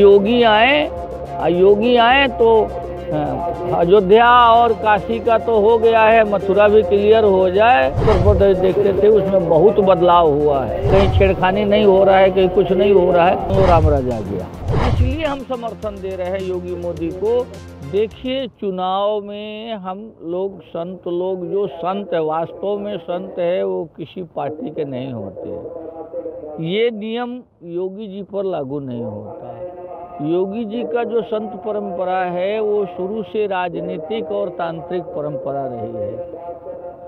योगी आए योगी आए तो हाँ, अयोध्या और काशी का तो हो गया है मथुरा भी क्लियर हो जाए। उत्तर प्रदेश देखते थे उसमें बहुत बदलाव हुआ है। कहीं छेड़खानी नहीं हो रहा है कहीं कुछ नहीं हो रहा है तो राम राज गया। इसलिए हम समर्थन दे रहे हैं योगी मोदी को। देखिए चुनाव में हम लोग संत लोग जो संत है वास्तव में संत है वो किसी पार्टी के नहीं होते। ये नियम योगी जी पर लागू नहीं होता। योगी जी का जो संत परंपरा है, वो शुरू से राजनीतिक और तांत्रिक परंपरा रही है।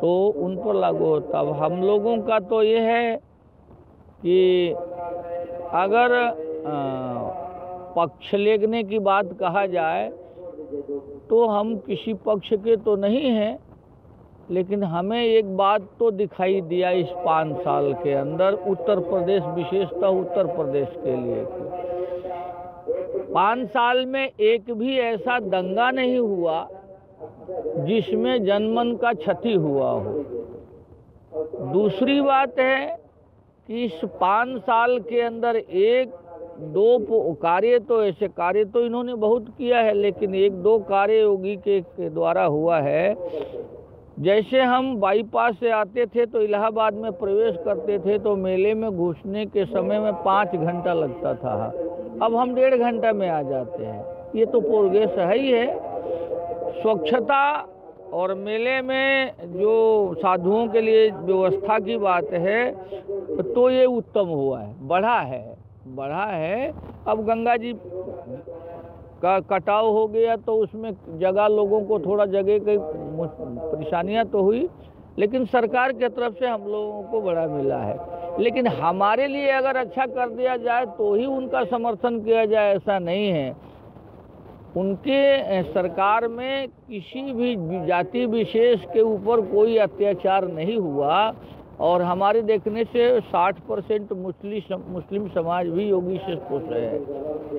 तो उन पर लागू होता। अब हम लोगों का तो ये है कि अगर पक्ष लेने की बात कहा जाए तो हम किसी पक्ष के तो नहीं हैं, लेकिन हमें एक बात तो दिखाई दिया इस पाँच साल के अंदर, उत्तर प्रदेश, विशेषतः उत्तर प्रदेश के लिए पाँच साल में एक भी ऐसा दंगा नहीं हुआ जिसमें जनमन का क्षति हुआ हो। दूसरी बात है कि इस पाँच साल के अंदर एक दो कार्य तो ऐसे कार्य तो इन्होंने बहुत किया है लेकिन एक दो कार्य योगी के, के द्वारा हुआ है। जैसे हम बाईपास से आते थे तो इलाहाबाद में प्रवेश करते थे तो मेले में घुसने के समय में पाँच घंटा लगता था। अब हम डेढ़ घंटा में आ जाते हैं। ये तो प्रोग्रेस है ही है। स्वच्छता और मेले में जो साधुओं के लिए व्यवस्था की बात है तो ये उत्तम हुआ है। बढ़ा है बढ़ा है। अब गंगा जी का कटाव हो गया तो उसमें जगह लोगों को थोड़ा जगह की परेशानियाँ तो हुई, लेकिन सरकार की तरफ़ से हम लोगों को बड़ा मिला है। लेकिन हमारे लिए अगर अच्छा कर दिया जाए तो ही उनका समर्थन किया जाए, ऐसा नहीं है। उनके सरकार में किसी भी जाति विशेष के ऊपर कोई अत्याचार नहीं हुआ, और हमारे देखने से 60 परसेंट मुस्लिम मुस्लिम समाज भी योगी से खुश है।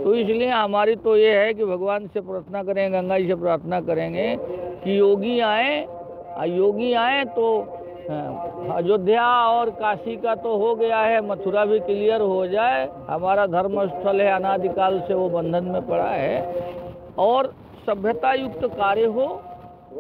तो इसलिए हमारी तो ये है कि भगवान से प्रार्थना करें, गंगा जी से प्रार्थना करेंगे कि योगी आए योगी आए तो अयोध्या और काशी का तो हो गया है, मथुरा भी क्लियर हो जाए। हमारा धर्म स्थल है, अनादिकाल से वो बंधन में पड़ा है। और सभ्यता युक्त कार्य हो,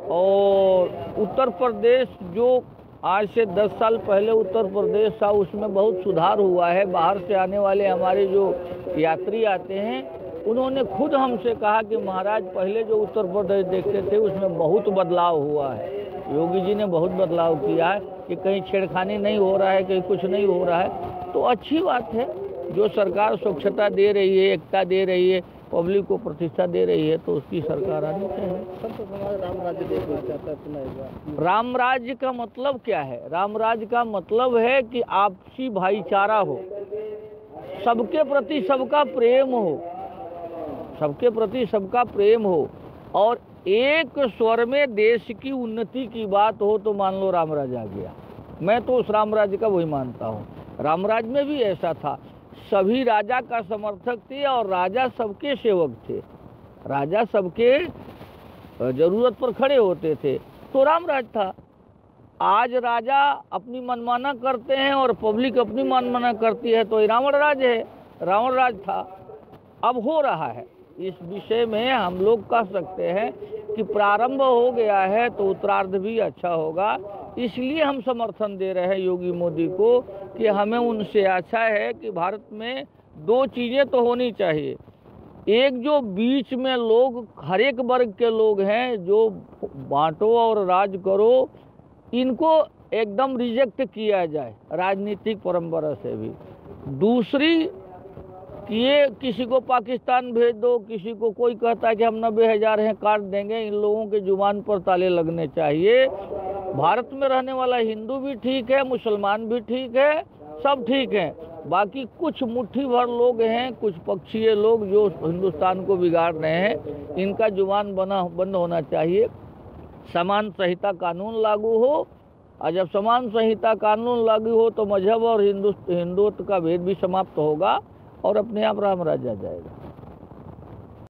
और उत्तर प्रदेश जो आज से 10 साल पहले उत्तर प्रदेश था, उसमें बहुत सुधार हुआ है। बाहर से आने वाले हमारे जो यात्री आते हैं, उन्होंने खुद हमसे कहा कि महाराज, पहले जो उत्तर प्रदेश देखते थे, उसमें बहुत बदलाव हुआ है। योगी जी ने बहुत बदलाव किया है कि कहीं छेड़खानी नहीं हो रहा है, कहीं कुछ नहीं हो रहा है। तो अच्छी बात है, जो सरकार स्वच्छता दे रही है, एकता दे रही है, पब्लिक को प्रतिष्ठा दे रही है तो उसकी सरकार आनी चाहिए। राम राज्य का मतलब क्या है? राम राज्य का मतलब है कि आपसी भाईचारा हो, सबके प्रति सबका प्रेम हो, सबके प्रति सबका प्रेम हो और एक स्वर में देश की उन्नति की बात हो तो मान लो राम राज आ गया। मैं तो उस राम का वही मानता हूँ। राम राज्य में भी ऐसा था। सभी राजा का समर्थक थे और राजा सबके सेवक थे। राजा सबके ज़रूरत पर खड़े होते थे। तो राम राज था। आज राजा अपनी मनमाना करते हैं और पब्लिक अपनी मनमाना करती है तो रावण राज है। रावण राज था। अब हो रहा है। इस विषय में हम लोग कह सकते हैं कि प्रारंभ हो गया है तो उत्तरार्ध भी अच्छा होगा। इसलिए हम समर्थन दे रहे हैं योगी मोदी को कि हमें उनसे अच्छा है कि भारत में दो चीज़ें तो होनी चाहिए। एक जो बीच में लोग, हर एक वर्ग के लोग हैं, जो बांटो और राज करो, इनको एकदम रिजेक्ट किया जाए, राजनीतिक परंपरा से भी। दूसरी कि ये किसी को पाकिस्तान भेज दो, किसी को कोई कहता है कि हम नब्बे हज़ार हैं काट देंगे, इन लोगों के ज़ुबान पर ताले लगने चाहिए। भारत में रहने वाला हिंदू भी ठीक है, मुसलमान भी ठीक है, सब ठीक है। बाकी कुछ मुट्ठी भर लोग हैं, कुछ पक्षीय लोग जो हिंदुस्तान को बिगाड़ रहे हैं, इनका ज़ुबान बना, बंद होना चाहिए। समान संहिता कानून लागू हो, और जब समान संहिता कानून लागू हो तो मज़हब और हिंदू हिंदुत्व का भेद भी समाप्त होगा। और अपने आप राम राज्य आ जाएगा।